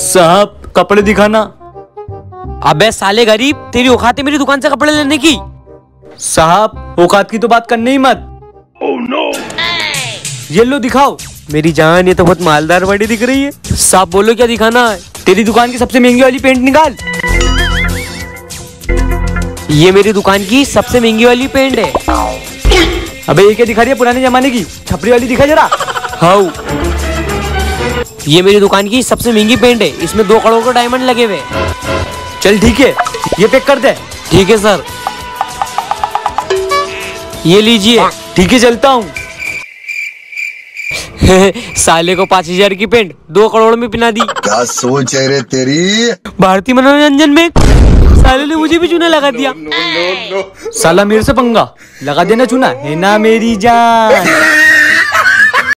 साहब कपड़े दिखाना। अबे साले गरीब तेरी औकात है मेरी दुकान से कपड़े लेने की। साहब औकात की तो बात करने ही मत। Oh, no. ये लो दिखाओ। मेरी जान ये तो बहुत मालदार बड़ी दिख रही है। साहब बोलो क्या दिखाना है? तेरी दुकान की सबसे महँगी वाली पेंट निकाल। ये मेरी दुकान की सबसे महँगी वाली पेंट है। अबे ये क्या दिखा रही है पुराने जमाने की? छपरी वाली दिखा जरा। हाउ ये मेरी दुकान की सबसे महँगी पेंट है। इसमें दो करोड़ के डायमंड लगे हुए। चल ठीक है। ये पैक कर दे। ठीक है सर ये लीजिए। ठीक है चलता हूँ। साले को पाँच हज़ार की पेंट दो करोड़ में पिना दी। क्या सोच है रे तेरी? भारतीय मनोरंजन में साले ने मुझे भी चूना लगा दिया। साला मेरे से पंगा। लगा देना चूना। है ना मेरी जान।